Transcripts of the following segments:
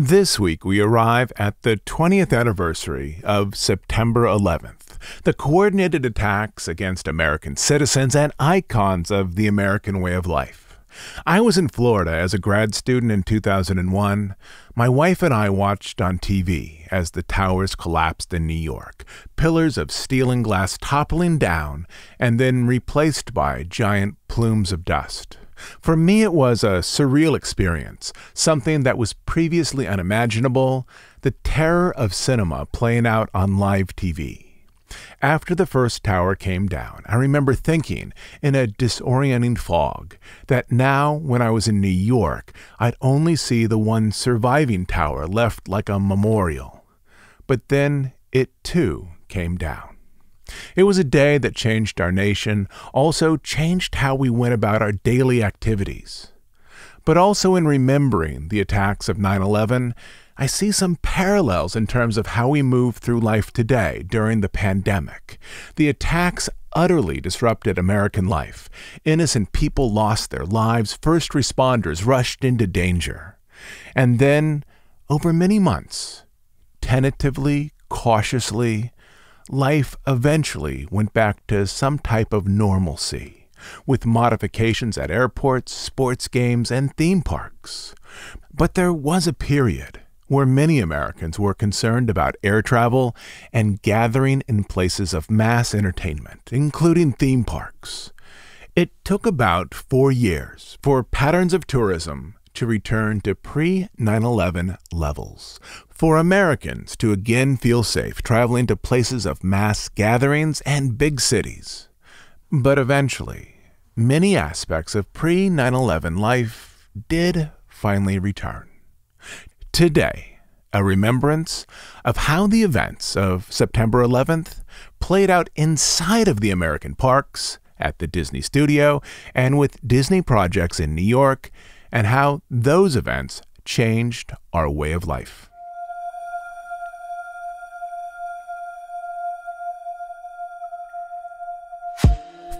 This week, we arrive at the 20th anniversary of September 11th, the coordinated attacks against American citizens and icons of the American way of life. I was in Florida as a grad student in 2001. My wife and I watched on TV as the towers collapsed in New York, pillars of steel and glass toppling down and then replaced by giant plumes of dust. For me, it was a surreal experience, something that was previously unimaginable, the terror of cinema playing out on live TV. After the first tower came down, I remember thinking, in a disorienting fog, that now, when I was in New York, I'd only see the one surviving tower left like a memorial. But then it too came down. It was a day that changed our nation, also changed how we went about our daily activities. But also in remembering the attacks of 9 11, I see some parallels in terms of how we move through life today during the pandemic. The attacks utterly disrupted American life. Innocent people lost their lives, first responders rushed into danger. And then, over many months, tentatively, cautiously, life eventually went back to some type of normalcy, with modifications at airports, sports games, and theme parks. But there was a period where many Americans were concerned about air travel and gathering in places of mass entertainment, including theme parks. It took about four years for patterns of tourism to return to pre 9 11 levels, for Americans to again feel safe traveling to places of mass gatherings and big cities. But eventually, many aspects of pre 9 11 life did finally return. Today, a remembrance of how the events of September 11th played out inside of the American parks, at the Disney studio, and with Disney projects in New York and how those events changed our way of life.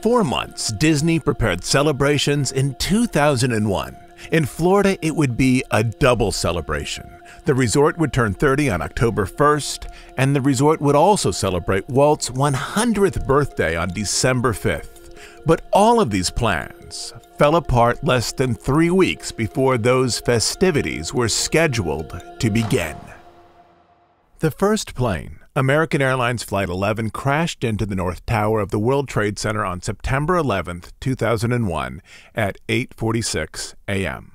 For months, Disney prepared celebrations in 2001. In Florida, it would be a double celebration. The resort would turn 30 on October 1st, and the resort would also celebrate Walt's 100th birthday on December 5th. But all of these plans fell apart less than three weeks before those festivities were scheduled to begin. The first plane, American Airlines Flight 11, crashed into the North Tower of the World Trade Center on September 11, 2001 at 8:46 a.m.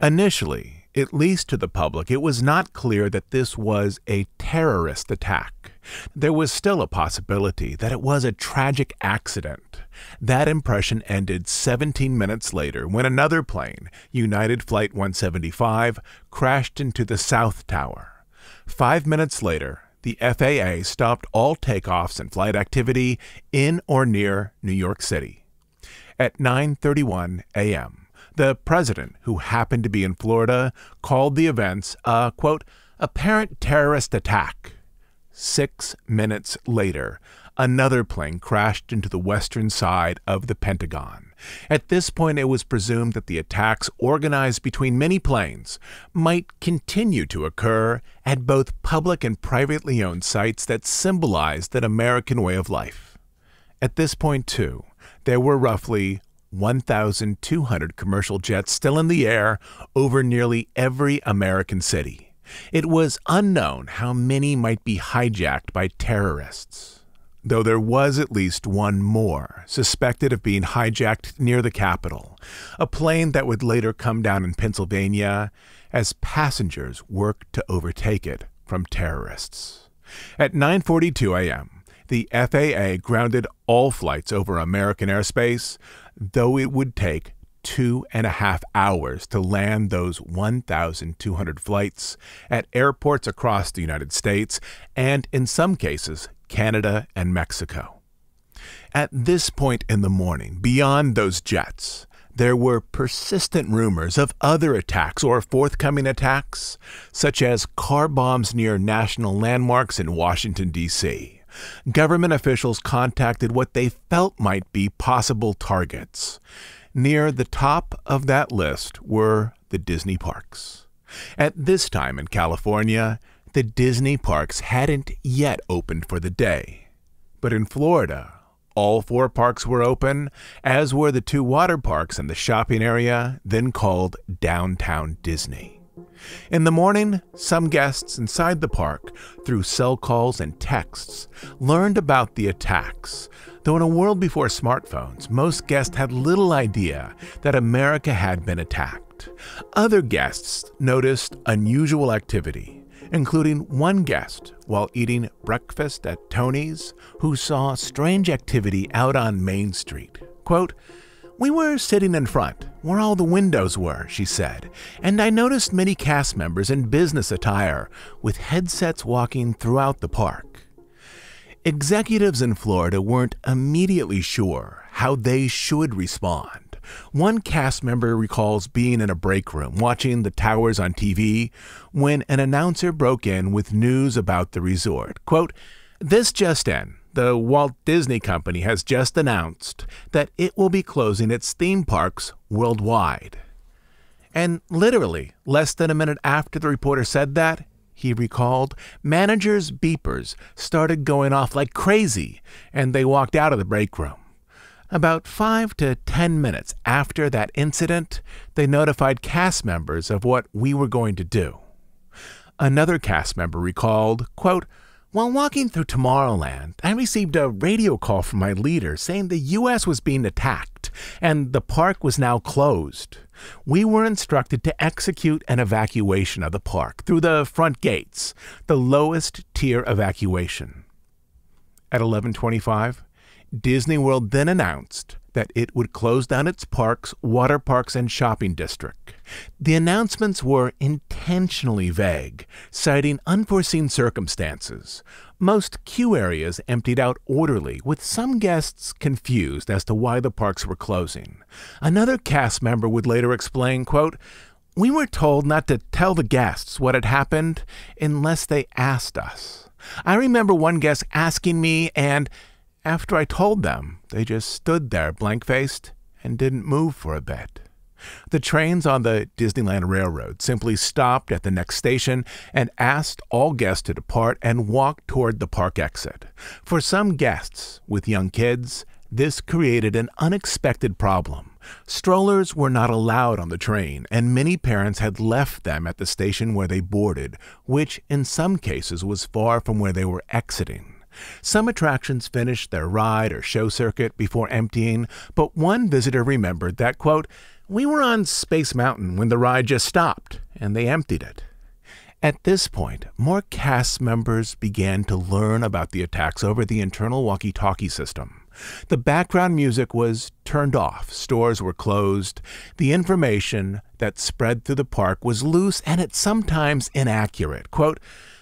Initially, at least to the public, it was not clear that this was a terrorist attack. There was still a possibility that it was a tragic accident. That impression ended 17 minutes later when another plane, United Flight 175, crashed into the South Tower. Five minutes later, the FAA stopped all takeoffs and flight activity in or near New York City. At 9:31 a.m., the president, who happened to be in Florida, called the events a, quote, apparent terrorist attack. Six minutes later, another plane crashed into the western side of the Pentagon. At this point, it was presumed that the attacks, organized between many planes, might continue to occur at both public and privately owned sites that symbolized an American way of life. At this point, too, there were roughly 1,200 commercial jets still in the air over nearly every American city. It was unknown how many might be hijacked by terrorists, though there was at least one more suspected of being hijacked near the Capitol, a plane that would later come down in Pennsylvania as passengers worked to overtake it from terrorists. At 9:42 a.m., the FAA grounded all flights over American airspace, though it would take two and a half hours to land those 1,200 flights at airports across the United States and, in some cases, Canada and Mexico. At this point in the morning, beyond those jets, there were persistent rumors of other attacks or forthcoming attacks, such as car bombs near national landmarks in Washington, D.C government officials contacted what they felt might be possible targets. Near the top of that list were the Disney parks. At this time in California, the Disney parks hadn't yet opened for the day. But in Florida, all four parks were open, as were the two water parks and the shopping area, then called Downtown Disney. In the morning, some guests inside the park, through cell calls and texts, learned about the attacks. Though in a world before smartphones, most guests had little idea that America had been attacked. Other guests noticed unusual activity including one guest while eating breakfast at Tony's who saw strange activity out on Main Street. Quote, we were sitting in front, where all the windows were, she said, and I noticed many cast members in business attire with headsets walking throughout the park. Executives in Florida weren't immediately sure how they should respond. One cast member recalls being in a break room watching the towers on TV when an announcer broke in with news about the resort. Quote, This just in. The Walt Disney Company has just announced that it will be closing its theme parks worldwide. And literally, less than a minute after the reporter said that, he recalled, managers' beepers started going off like crazy, and they walked out of the break room. About five to ten minutes after that incident, they notified cast members of what we were going to do. Another cast member recalled, quote, while walking through Tomorrowland, I received a radio call from my leader saying the U.S. was being attacked and the park was now closed. We were instructed to execute an evacuation of the park through the front gates, the lowest tier evacuation. At 1125, Disney World then announced that it would close down its parks, water parks, and shopping district. The announcements were intentionally vague, citing unforeseen circumstances. Most queue areas emptied out orderly, with some guests confused as to why the parks were closing. Another cast member would later explain, quote, We were told not to tell the guests what had happened unless they asked us. I remember one guest asking me, and after I told them, they just stood there blank faced and didn't move for a bit. The trains on the Disneyland Railroad simply stopped at the next station and asked all guests to depart and walk toward the park exit. For some guests with young kids, this created an unexpected problem. Strollers were not allowed on the train, and many parents had left them at the station where they boarded, which in some cases was far from where they were exiting. Some attractions finished their ride or show circuit before emptying, but one visitor remembered that, quote, we were on Space Mountain when the ride just stopped, and they emptied it. At this point, more cast members began to learn about the attacks over the internal walkie talkie system. The background music was turned off, stores were closed, the information that spread through the park was loose and at sometimes inaccurate. Quote,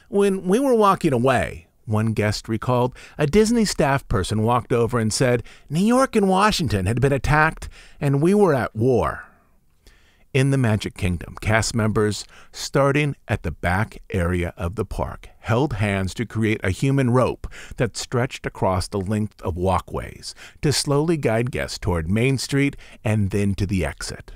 When we were walking away, one guest recalled, a Disney staff person walked over and said, New York and Washington had been attacked and we were at war. In the Magic Kingdom, cast members, starting at the back area of the park, held hands to create a human rope that stretched across the length of walkways to slowly guide guests toward Main Street and then to the exit.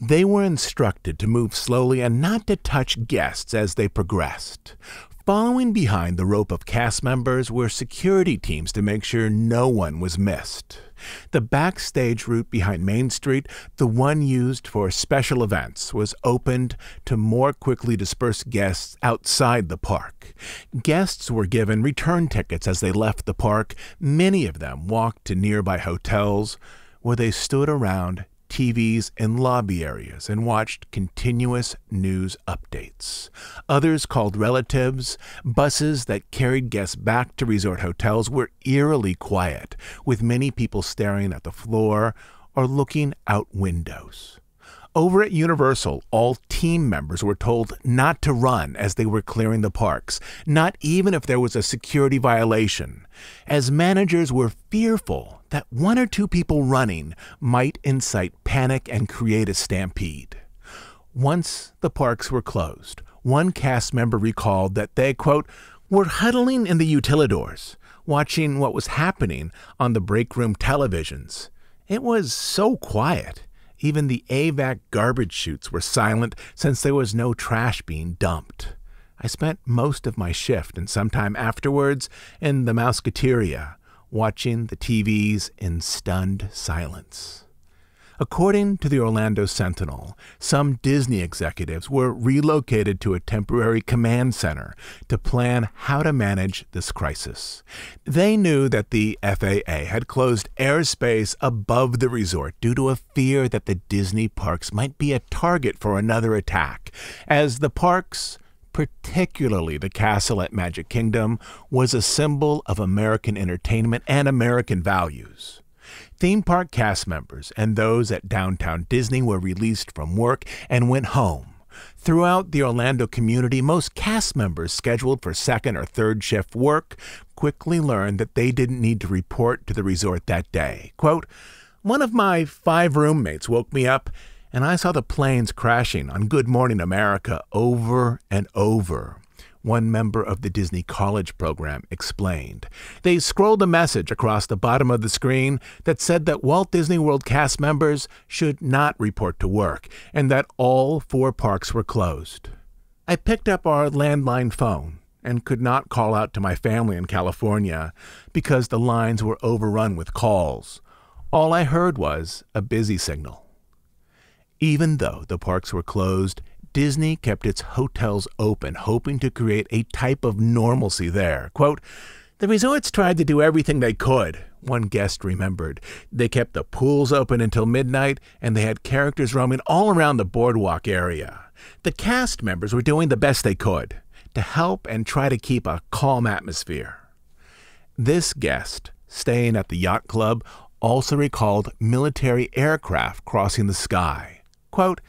They were instructed to move slowly and not to touch guests as they progressed. Following behind the rope of cast members were security teams to make sure no one was missed. The backstage route behind Main Street, the one used for special events, was opened to more quickly disperse guests outside the park. Guests were given return tickets as they left the park. Many of them walked to nearby hotels where they stood around TVs in lobby areas and watched continuous news updates. Others called relatives. Buses that carried guests back to resort hotels were eerily quiet, with many people staring at the floor or looking out windows. Over at Universal, all team members were told not to run as they were clearing the parks, not even if there was a security violation, as managers were fearful that one or two people running might incite panic and create a stampede. Once the parks were closed, one cast member recalled that they, quote, were huddling in the utilidors, watching what was happening on the break room televisions. It was so quiet Even the AVAC garbage chutes were silent since there was no trash being dumped. I spent most of my shift and some time afterwards in the Mouseketeria, watching the TVs in stunned silence. According to the Orlando Sentinel, some Disney executives were relocated to a temporary command center to plan how to manage this crisis. They knew that the FAA had closed airspace above the resort due to a fear that the Disney parks might be a target for another attack, as the parks particularly the castle at Magic Kingdom, was a symbol of American entertainment and American values. Theme park cast members and those at Downtown Disney were released from work and went home. Throughout the Orlando community, most cast members scheduled for second or third shift work quickly learned that they didn't need to report to the resort that day. Quote, One of my five roommates woke me up and I saw the planes crashing on Good Morning America over and over one member of the Disney College program explained. They scrolled a message across the bottom of the screen that said that Walt Disney World cast members should not report to work and that all four parks were closed. I picked up our landline phone and could not call out to my family in California because the lines were overrun with calls. All I heard was a busy signal. Even though the parks were closed Disney kept its hotels open, hoping to create a type of normalcy there. Quote, the resorts tried to do everything they could, one guest remembered. They kept the pools open until midnight, and they had characters roaming all around the boardwalk area. The cast members were doing the best they could to help and try to keep a calm atmosphere. This guest, staying at the yacht club, also recalled military aircraft crossing the sky. Quote,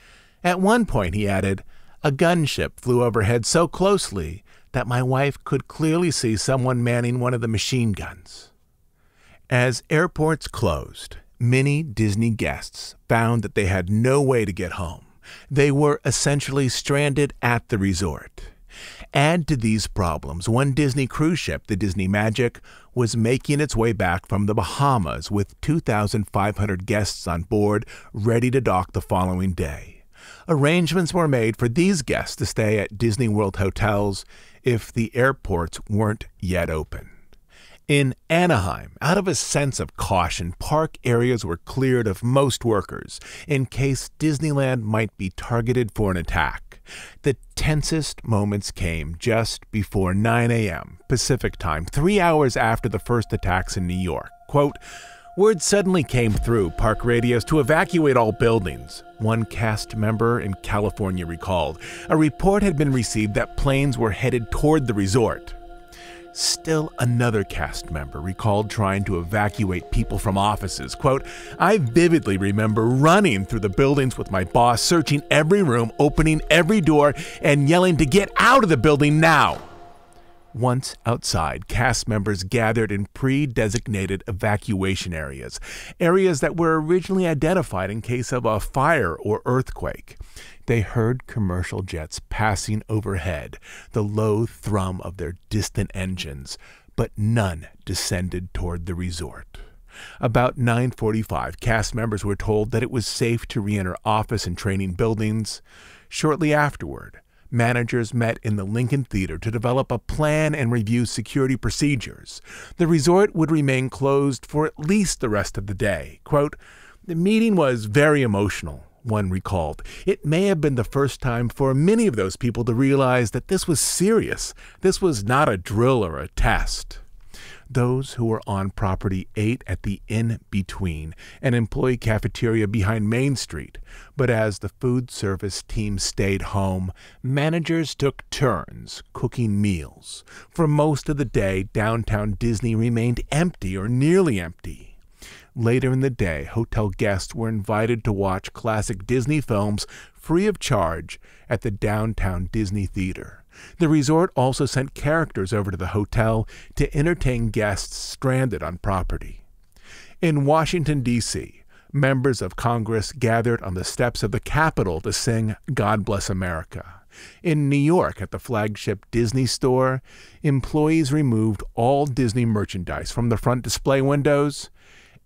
at one point, he added, a gunship flew overhead so closely that my wife could clearly see someone manning one of the machine guns. As airports closed, many Disney guests found that they had no way to get home. They were essentially stranded at the resort. Add to these problems, one Disney cruise ship, the Disney Magic, was making its way back from the Bahamas with 2,500 guests on board ready to dock the following day arrangements were made for these guests to stay at Disney World hotels if the airports weren't yet open. In Anaheim, out of a sense of caution, park areas were cleared of most workers in case Disneyland might be targeted for an attack. The tensest moments came just before 9 a.m. Pacific time, three hours after the first attacks in New York. Quote, Word suddenly came through park radios to evacuate all buildings. One cast member in California recalled. A report had been received that planes were headed toward the resort. Still another cast member recalled trying to evacuate people from offices. Quote, I vividly remember running through the buildings with my boss, searching every room, opening every door, and yelling to get out of the building now. Once outside, cast members gathered in pre designated evacuation areas, areas that were originally identified in case of a fire or earthquake. They heard commercial jets passing overhead, the low thrum of their distant engines, but none descended toward the resort. About 9:45, cast members were told that it was safe to re-enter office and training buildings. Shortly afterward, managers met in the Lincoln Theater to develop a plan and review security procedures. The resort would remain closed for at least the rest of the day. Quote, the meeting was very emotional, one recalled. It may have been the first time for many of those people to realize that this was serious. This was not a drill or a test. Those who were on property ate at the Inn Between, an employee cafeteria behind Main Street. But as the food service team stayed home, managers took turns cooking meals. For most of the day, downtown Disney remained empty or nearly empty. Later in the day, hotel guests were invited to watch classic Disney films free of charge at the downtown Disney Theater. The resort also sent characters over to the hotel to entertain guests stranded on property. In Washington, D.C., members of Congress gathered on the steps of the Capitol to sing God Bless America. In New York, at the flagship Disney store, employees removed all Disney merchandise from the front display windows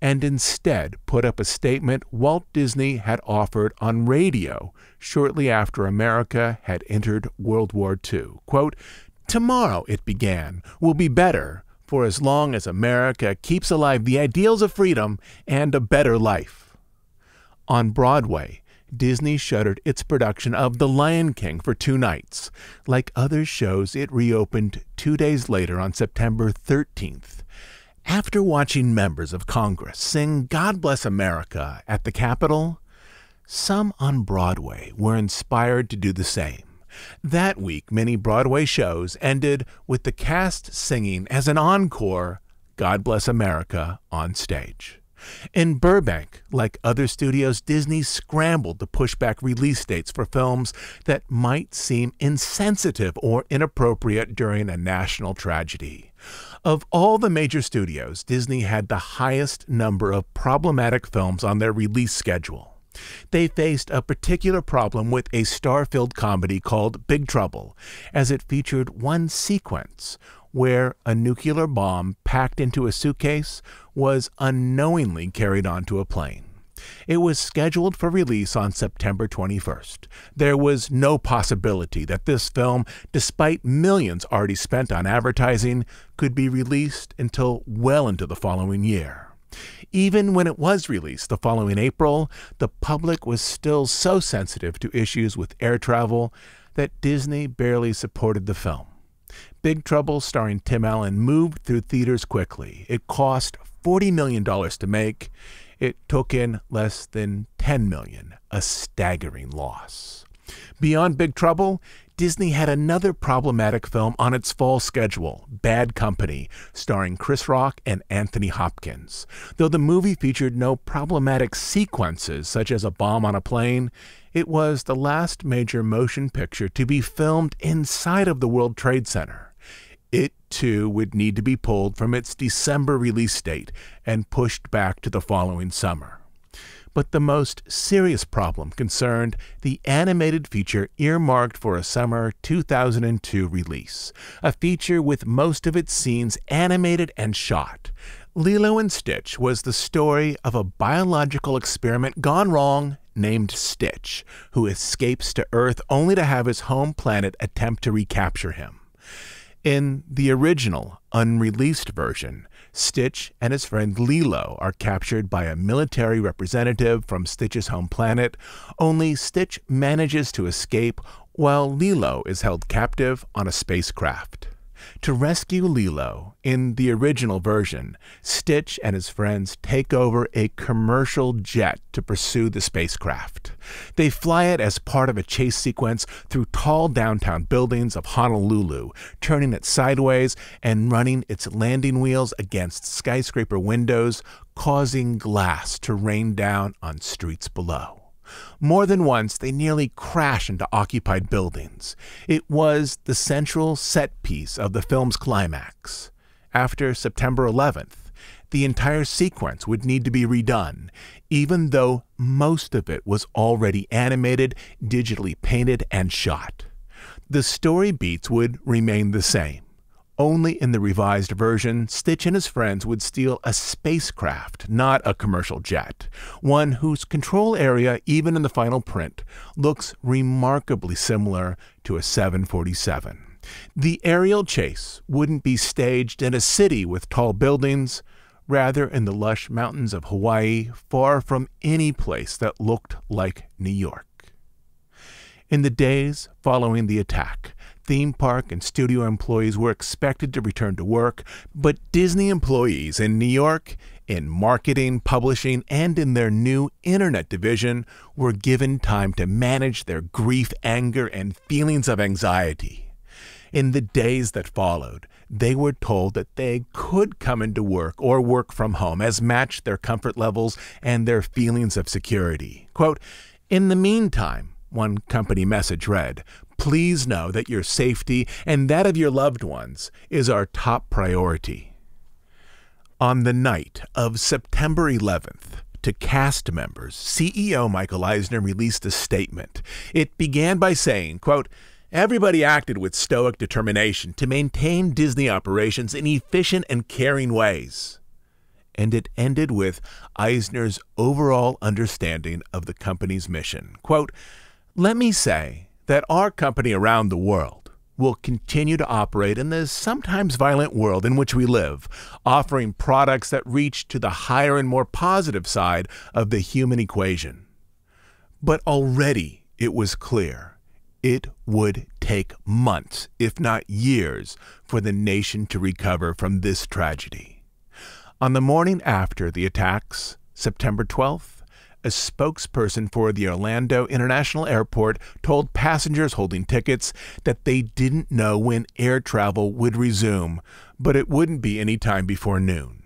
and instead put up a statement Walt Disney had offered on radio shortly after America had entered World War II. Quote, Tomorrow, it began, will be better for as long as America keeps alive the ideals of freedom and a better life. On Broadway, Disney shuttered its production of The Lion King for two nights. Like other shows, it reopened two days later on September 13th. After watching members of Congress sing God Bless America at the Capitol, some on Broadway were inspired to do the same. That week, many Broadway shows ended with the cast singing as an encore God Bless America on stage. In Burbank, like other studios, Disney scrambled to push back release dates for films that might seem insensitive or inappropriate during a national tragedy. Of all the major studios, Disney had the highest number of problematic films on their release schedule. They faced a particular problem with a star filled comedy called Big Trouble, as it featured one sequence where a nuclear bomb packed into a suitcase was unknowingly carried onto a plane. It was scheduled for release on September 21st. There was no possibility that this film, despite millions already spent on advertising, could be released until well into the following year. Even when it was released the following April, the public was still so sensitive to issues with air travel that Disney barely supported the film. Big Trouble, starring Tim Allen, moved through theaters quickly. It cost $40 million to make. It took in less than 10 million, a staggering loss. Beyond Big Trouble, Disney had another problematic film on its fall schedule, Bad Company, starring Chris Rock and Anthony Hopkins. Though the movie featured no problematic sequences, such as a bomb on a plane, it was the last major motion picture to be filmed inside of the World Trade Center. It too would need to be pulled from its December release date and pushed back to the following summer but the most serious problem concerned the animated feature earmarked for a summer 2002 release, a feature with most of its scenes animated and shot. Lilo and Stitch was the story of a biological experiment gone wrong named Stitch, who escapes to Earth only to have his home planet attempt to recapture him. In the original, unreleased version, Stitch and his friend Lilo are captured by a military representative from Stitch's home planet, only Stitch manages to escape while Lilo is held captive on a spacecraft. To rescue Lilo, in the original version, Stitch and his friends take over a commercial jet to pursue the spacecraft. They fly it as part of a chase sequence through tall downtown buildings of Honolulu, turning it sideways and running its landing wheels against skyscraper windows, causing glass to rain down on streets below. More than once, they nearly crash into occupied buildings. It was the central set piece of the film's climax. After September 11th, the entire sequence would need to be redone, even though most of it was already animated, digitally painted, and shot. The story beats would remain the same. Only in the revised version, Stitch and his friends would steal a spacecraft, not a commercial jet, one whose control area, even in the final print, looks remarkably similar to a 747. The aerial chase wouldn't be staged in a city with tall buildings, rather in the lush mountains of Hawaii, far from any place that looked like New York. In the days following the attack, theme park and studio employees were expected to return to work, but Disney employees in New York, in marketing, publishing, and in their new internet division were given time to manage their grief, anger, and feelings of anxiety. In the days that followed, they were told that they could come into work or work from home as matched their comfort levels and their feelings of security. Quote, in the meantime, one company message read, Please know that your safety and that of your loved ones is our top priority. On the night of September 11th, to cast members, CEO Michael Eisner released a statement. It began by saying, quote, Everybody acted with stoic determination to maintain Disney operations in efficient and caring ways. and it ended with Eisner's overall understanding of the company's mission. Quote, Let me say that our company around the world will continue to operate in the sometimes violent world in which we live, offering products that reach to the higher and more positive side of the human equation. But already it was clear it would take months, if not years, for the nation to recover from this tragedy. On the morning after the attacks, September 12th, a spokesperson for the Orlando International Airport told passengers holding tickets that they didn't know when air travel would resume, but it wouldn't be any time before noon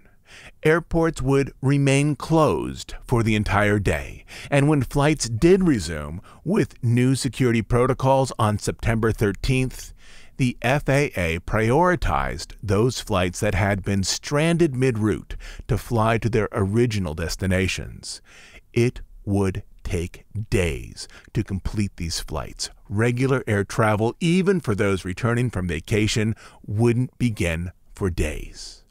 airports would remain closed for the entire day. And when flights did resume with new security protocols on September 13th, the FAA prioritized those flights that had been stranded mid route to fly to their original destinations. It would take days to complete these flights. Regular air travel, even for those returning from vacation, wouldn't begin for days.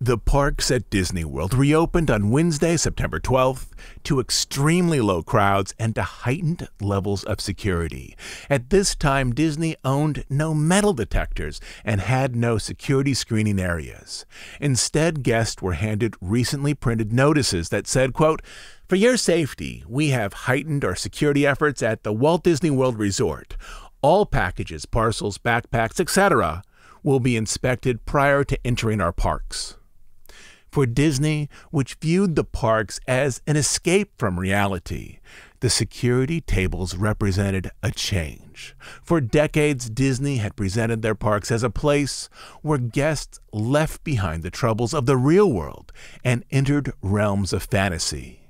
The parks at Disney World reopened on Wednesday, September 12th, to extremely low crowds and to heightened levels of security. At this time, Disney owned no metal detectors and had no security screening areas. Instead, guests were handed recently printed notices that said, quote, for your safety, we have heightened our security efforts at the Walt Disney World Resort. All packages, parcels, backpacks, etc., will be inspected prior to entering our parks for Disney, which viewed the parks as an escape from reality. The security tables represented a change. For decades, Disney had presented their parks as a place where guests left behind the troubles of the real world and entered realms of fantasy.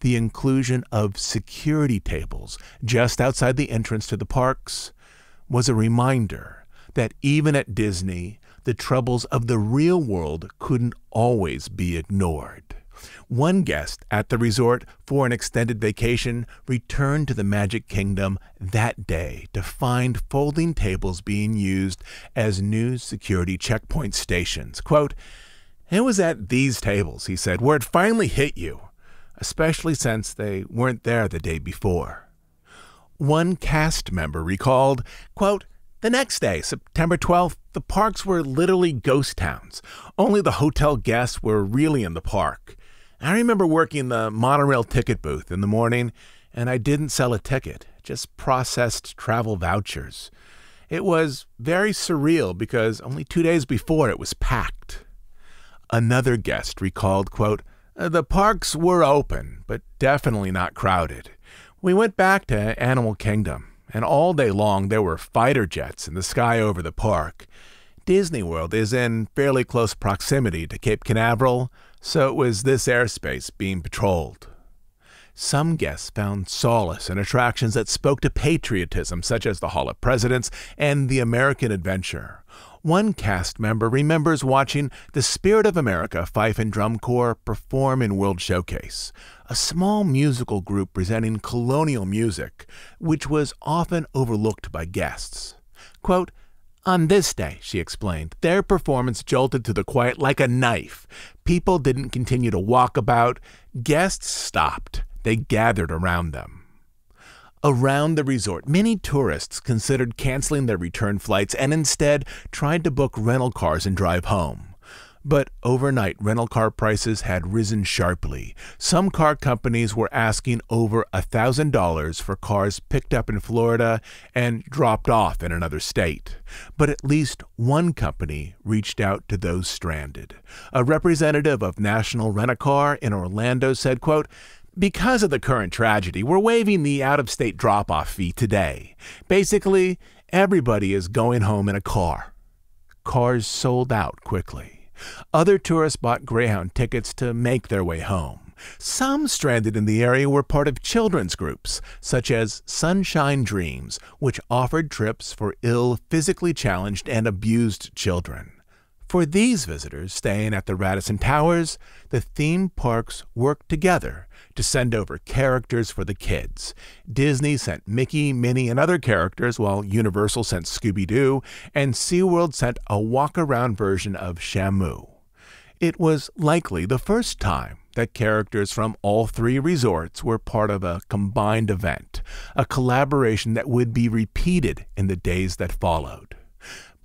The inclusion of security tables just outside the entrance to the parks was a reminder that even at Disney, the troubles of the real world couldn't always be ignored. One guest at the resort for an extended vacation returned to the Magic Kingdom that day to find folding tables being used as new security checkpoint stations. Quote, It was at these tables, he said, where it finally hit you, especially since they weren't there the day before. One cast member recalled, quote, the next day, September 12th, the parks were literally ghost towns. Only the hotel guests were really in the park. I remember working the monorail ticket booth in the morning, and I didn't sell a ticket, just processed travel vouchers. It was very surreal because only two days before it was packed. Another guest recalled, quote, The parks were open, but definitely not crowded. We went back to Animal Kingdom and all day long there were fighter jets in the sky over the park. Disney World is in fairly close proximity to Cape Canaveral, so it was this airspace being patrolled. Some guests found solace in attractions that spoke to patriotism, such as the Hall of Presidents and the American Adventure. One cast member remembers watching the Spirit of America Fife and Drum Corps perform in World Showcase, a small musical group presenting colonial music, which was often overlooked by guests. Quote, on this day, she explained, their performance jolted to the quiet like a knife. People didn't continue to walk about. Guests stopped. They gathered around them. Around the resort, many tourists considered canceling their return flights and instead tried to book rental cars and drive home. But overnight, rental car prices had risen sharply. Some car companies were asking over $1,000 for cars picked up in Florida and dropped off in another state. But at least one company reached out to those stranded. A representative of National Rent a Car in Orlando said, quote, because of the current tragedy, we're waiving the out of state drop off fee today. Basically, everybody is going home in a car. Cars sold out quickly. Other tourists bought Greyhound tickets to make their way home. Some stranded in the area were part of children's groups, such as Sunshine Dreams, which offered trips for ill, physically challenged, and abused children. For these visitors staying at the Radisson Towers, the theme parks worked together to send over characters for the kids. Disney sent Mickey, Minnie, and other characters, while Universal sent Scooby Doo, and SeaWorld sent a walk around version of Shamu. It was likely the first time that characters from all three resorts were part of a combined event, a collaboration that would be repeated in the days that followed.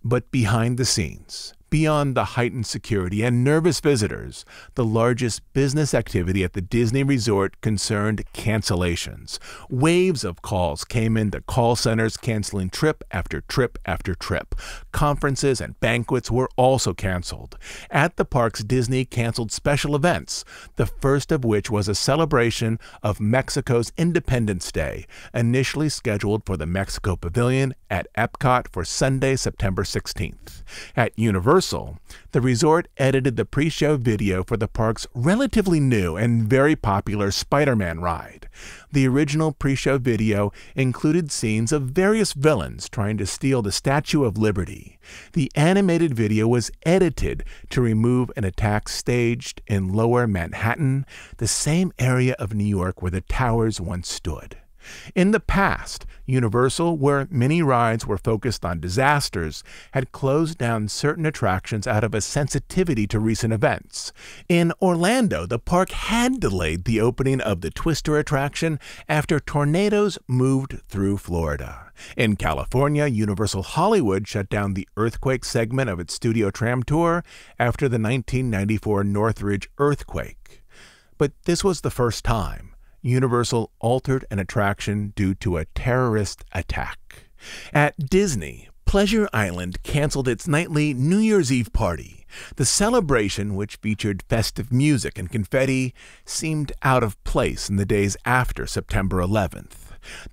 But behind the scenes, Beyond the heightened security and nervous visitors, the largest business activity at the Disney resort concerned cancellations. Waves of calls came into call centers canceling trip after trip after trip. Conferences and banquets were also canceled. At the parks, Disney canceled special events, the first of which was a celebration of Mexico's Independence Day, initially scheduled for the Mexico Pavilion at Epcot for Sunday, September 16th. At Universal, Universal, the resort edited the pre show video for the park's relatively new and very popular Spider Man ride. The original pre show video included scenes of various villains trying to steal the Statue of Liberty. The animated video was edited to remove an attack staged in lower Manhattan, the same area of New York where the towers once stood. In the past, Universal, where many rides were focused on disasters, had closed down certain attractions out of a sensitivity to recent events. In Orlando, the park had delayed the opening of the Twister attraction after tornadoes moved through Florida. In California, Universal Hollywood shut down the earthquake segment of its studio tram tour after the 1994 Northridge earthquake. But this was the first time Universal altered an attraction due to a terrorist attack. At Disney, Pleasure Island canceled its nightly New Year's Eve party. The celebration, which featured festive music and confetti, seemed out of place in the days after September 11th.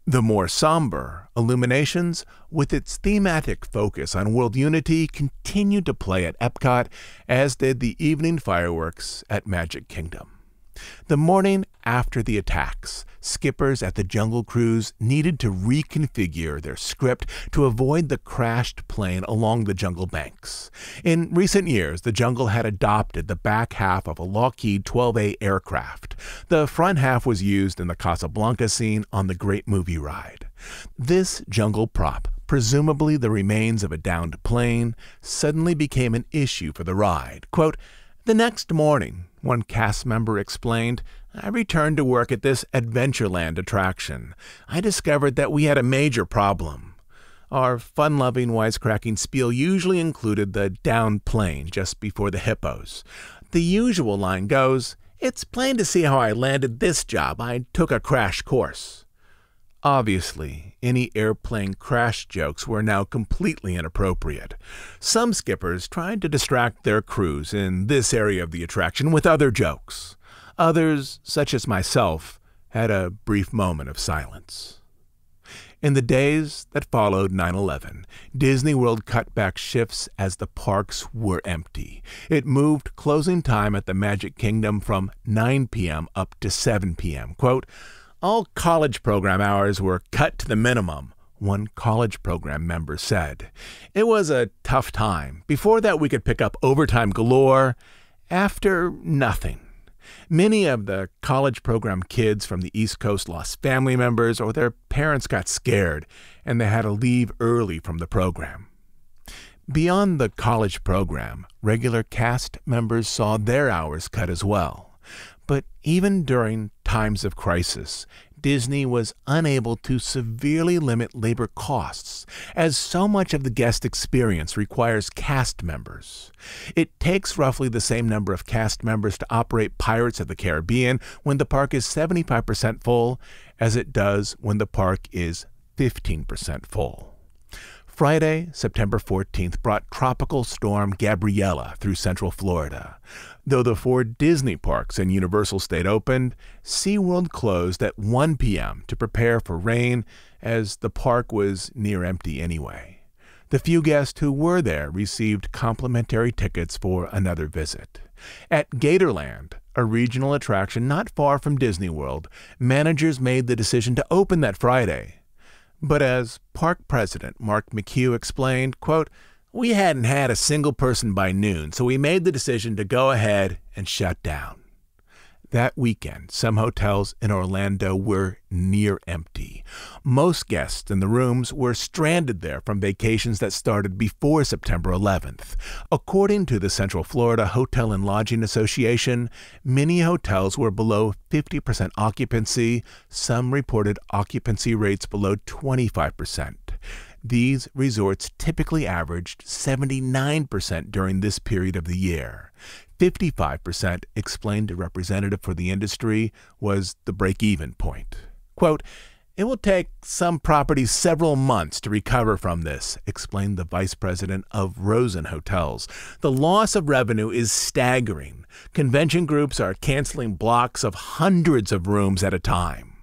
The more somber Illuminations, with its thematic focus on world unity, continued to play at Epcot, as did the evening fireworks at Magic Kingdom. The morning after the attacks, skippers at the Jungle Cruise needed to reconfigure their script to avoid the crashed plane along the jungle banks. In recent years, the Jungle had adopted the back half of a Lockheed 12A aircraft. The front half was used in the Casablanca scene on the Great Movie Ride. This jungle prop presumably the remains of a downed plane, suddenly became an issue for the ride. Quote, the next morning, one cast member explained, I returned to work at this Adventureland attraction. I discovered that we had a major problem. Our fun loving, wisecracking spiel usually included the down plane just before the hippos. The usual line goes, It's plain to see how I landed this job. I took a crash course. Obviously, any airplane crash jokes were now completely inappropriate. Some skippers tried to distract their crews in this area of the attraction with other jokes. Others, such as myself, had a brief moment of silence. In the days that followed 9 11, Disney World cut back shifts as the parks were empty. It moved closing time at the Magic Kingdom from 9 p.m. up to 7 p.m. Quote, all college program hours were cut to the minimum, one college program member said. It was a tough time. Before that, we could pick up overtime galore. After, nothing. Many of the college program kids from the East Coast lost family members or their parents got scared and they had to leave early from the program. Beyond the college program, regular cast members saw their hours cut as well. But even during times of crisis, Disney was unable to severely limit labor costs, as so much of the guest experience requires cast members. It takes roughly the same number of cast members to operate Pirates of the Caribbean when the park is 75% full as it does when the park is 15% full. Friday, September 14th, brought Tropical Storm Gabriella through central Florida. Though the four Disney parks and Universal stayed open, SeaWorld closed at 1 p.m. to prepare for rain, as the park was near empty anyway. The few guests who were there received complimentary tickets for another visit. At Gatorland, a regional attraction not far from Disney World, managers made the decision to open that Friday. But as park president Mark McHugh explained, quote, we hadn't had a single person by noon, so we made the decision to go ahead and shut down. That weekend, some hotels in Orlando were near empty. Most guests in the rooms were stranded there from vacations that started before September 11th. According to the Central Florida Hotel and Lodging Association, many hotels were below 50% occupancy. Some reported occupancy rates below 25%. These resorts typically averaged 79% during this period of the year. 55%, explained a representative for the industry, was the break even point. Quote, it will take some properties several months to recover from this, explained the vice president of Rosen Hotels. The loss of revenue is staggering. Convention groups are canceling blocks of hundreds of rooms at a time.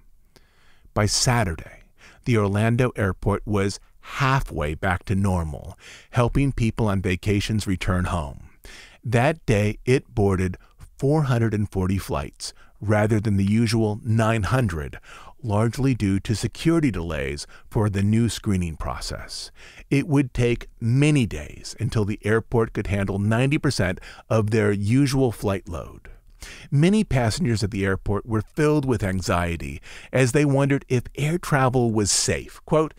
By Saturday, the Orlando airport was halfway back to normal, helping people on vacations return home. That day, it boarded 440 flights rather than the usual 900, largely due to security delays for the new screening process. It would take many days until the airport could handle 90% of their usual flight load. Many passengers at the airport were filled with anxiety as they wondered if air travel was safe. Quote,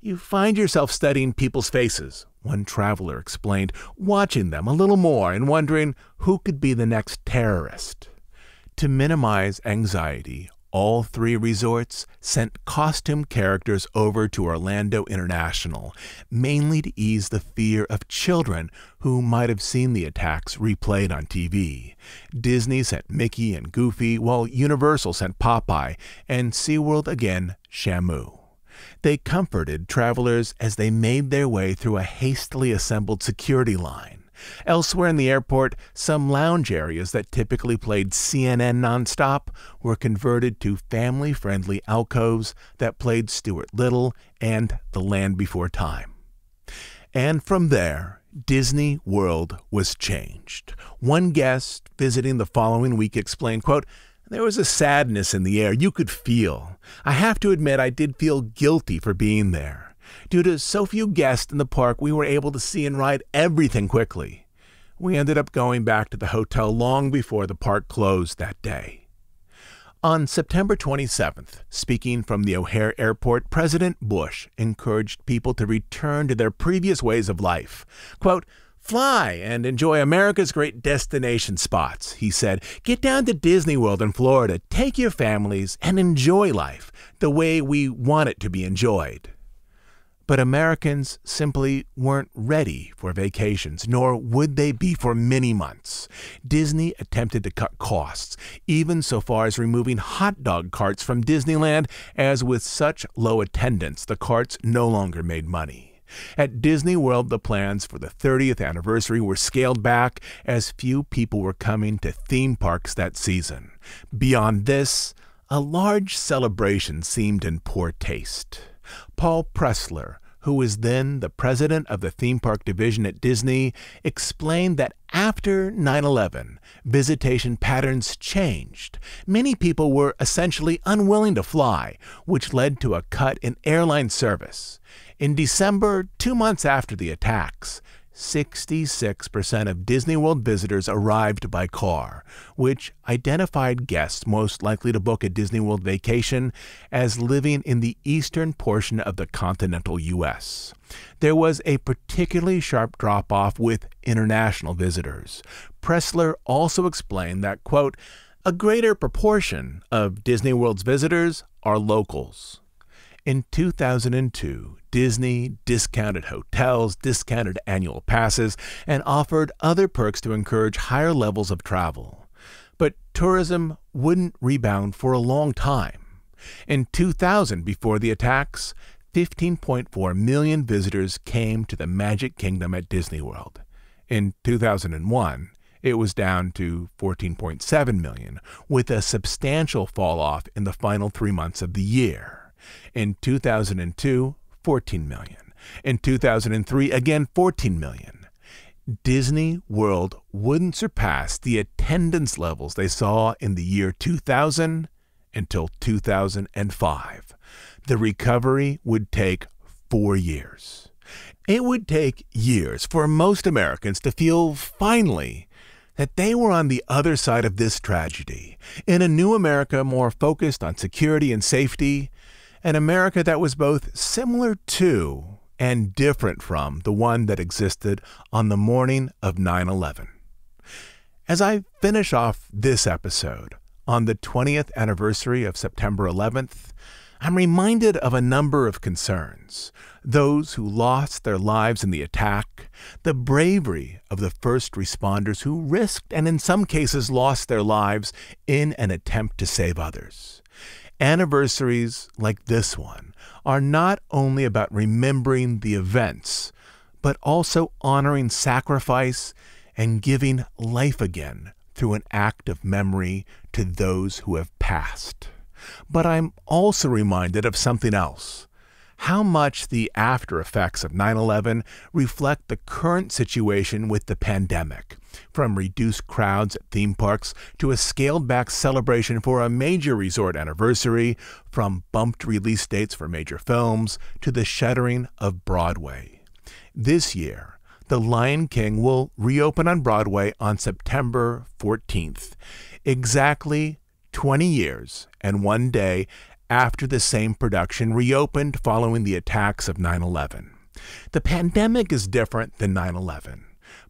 you find yourself studying people's faces, one traveler explained, watching them a little more and wondering who could be the next terrorist. To minimize anxiety, all three resorts sent costume characters over to Orlando International, mainly to ease the fear of children who might have seen the attacks replayed on TV. Disney sent Mickey and Goofy, while Universal sent Popeye, and SeaWorld again Shamu. They comforted travelers as they made their way through a hastily assembled security line. Elsewhere in the airport, some lounge areas that typically played CNN nonstop were converted to family friendly alcoves that played Stuart Little and The Land Before Time. And from there, Disney World was changed. One guest visiting the following week explained, quote, there was a sadness in the air you could feel. I have to admit, I did feel guilty for being there. Due to so few guests in the park, we were able to see and ride everything quickly. We ended up going back to the hotel long before the park closed that day. On September 27th, speaking from the O'Hare Airport, President Bush encouraged people to return to their previous ways of life. Quote, Fly and enjoy America's great destination spots, he said. Get down to Disney World in Florida, take your families, and enjoy life the way we want it to be enjoyed. But Americans simply weren't ready for vacations, nor would they be for many months. Disney attempted to cut costs, even so far as removing hot dog carts from Disneyland, as with such low attendance, the carts no longer made money. At Disney World, the plans for the 30th anniversary were scaled back as few people were coming to theme parks that season. Beyond this, a large celebration seemed in poor taste. Paul Pressler, who was then the president of the theme park division at Disney, explained that after 9 11, visitation patterns changed. Many people were essentially unwilling to fly, which led to a cut in airline service. In December, two months after the attacks, 66% of Disney World visitors arrived by car, which identified guests most likely to book a Disney World vacation as living in the eastern portion of the continental U.S. There was a particularly sharp drop off with international visitors. Pressler also explained that, quote, a greater proportion of Disney World's visitors are locals. In 2002, Disney discounted hotels, discounted annual passes, and offered other perks to encourage higher levels of travel. But tourism wouldn't rebound for a long time. In 2000, before the attacks, 15.4 million visitors came to the Magic Kingdom at Disney World. In 2001, it was down to 14.7 million, with a substantial fall off in the final three months of the year. In 2002, 14 million. In 2003, again 14 million. Disney World wouldn't surpass the attendance levels they saw in the year 2000 until 2005. The recovery would take four years. It would take years for most Americans to feel finally that they were on the other side of this tragedy, in a new America more focused on security and safety, an America that was both similar to and different from the one that existed on the morning of 9 11. As I finish off this episode on the 20th anniversary of September 11th, I'm reminded of a number of concerns those who lost their lives in the attack, the bravery of the first responders who risked and in some cases lost their lives in an attempt to save others. Anniversaries like this one are not only about remembering the events, but also honoring sacrifice and giving life again through an act of memory to those who have passed. But I'm also reminded of something else how much the after effects of 9 11 reflect the current situation with the pandemic, from reduced crowds at theme parks to a scaled back celebration for a major resort anniversary, from bumped release dates for major films to the shuttering of Broadway. This year, The Lion King will reopen on Broadway on September 14th, exactly 20 years and one day after the same production reopened following the attacks of 9 11. The pandemic is different than 9 11,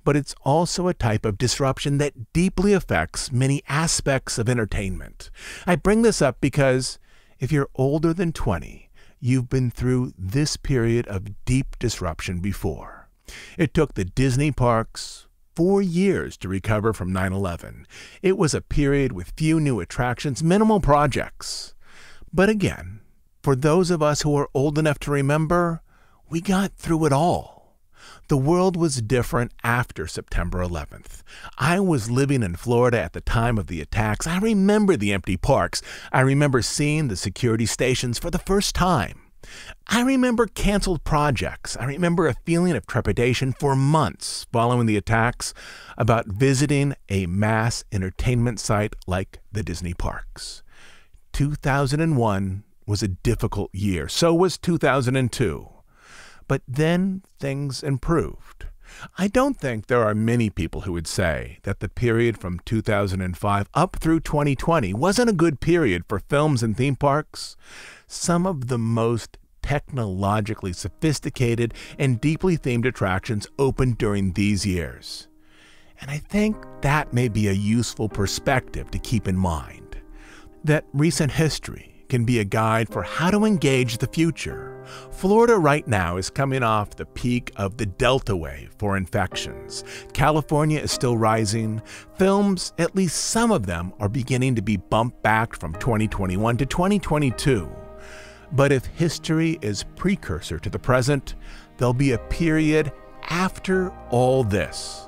but it's also a type of disruption that deeply affects many aspects of entertainment. I bring this up because if you're older than 20, you've been through this period of deep disruption before. It took the Disney parks, four years to recover from 9 11. It was a period with few new attractions, minimal projects. But again, for those of us who are old enough to remember, we got through it all. The world was different after September 11th. I was living in Florida at the time of the attacks. I remember the empty parks. I remember seeing the security stations for the first time. I remember canceled projects. I remember a feeling of trepidation for months following the attacks about visiting a mass entertainment site like the Disney parks. 2001 was a difficult year. So was 2002. But then things improved. I don't think there are many people who would say that the period from 2005 up through 2020 wasn't a good period for films and theme parks. Some of the most technologically sophisticated and deeply themed attractions opened during these years. And I think that may be a useful perspective to keep in mind that recent history can be a guide for how to engage the future. Florida right now is coming off the peak of the Delta wave for infections. California is still rising. Films, at least some of them, are beginning to be bumped back from 2021 to 2022. But if history is precursor to the present, there'll be a period after all this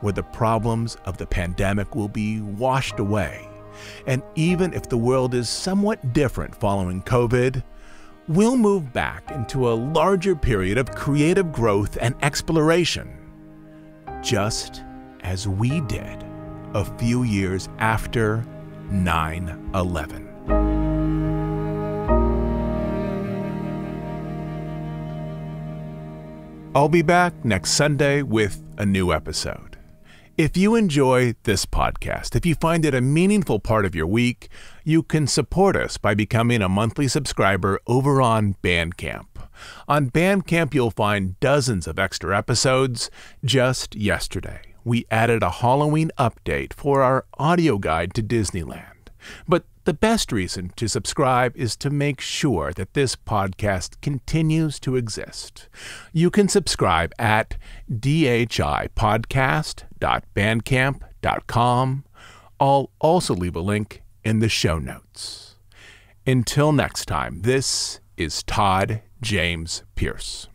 where the problems of the pandemic will be washed away and even if the world is somewhat different following COVID, we'll move back into a larger period of creative growth and exploration, just as we did a few years after 9 11. I'll be back next Sunday with a new episode. If you enjoy this podcast, if you find it a meaningful part of your week, you can support us by becoming a monthly subscriber over on Bandcamp. On Bandcamp, you'll find dozens of extra episodes. Just yesterday, we added a Halloween update for our audio guide to Disneyland. But the best reason to subscribe is to make sure that this podcast continues to exist. You can subscribe at dhipodcast.bandcamp.com. I'll also leave a link in the show notes. Until next time, this is Todd James Pierce.